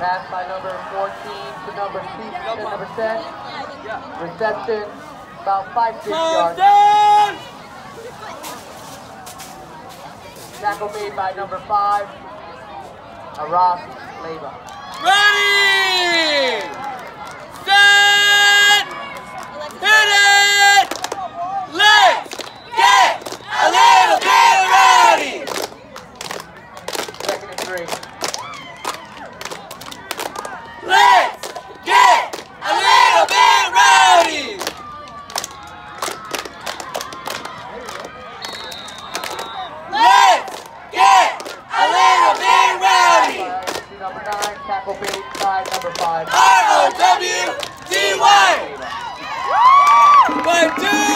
Pass by number 14 to number 6 to number 10. Reception, about 5, 6 yards. Tackle made by number 5, Araf Leva. Ready! Set! Hit it! Let's get a little bit rowdy! Second and three. tackle big five, number five. R-O-W-D-Y! One, two,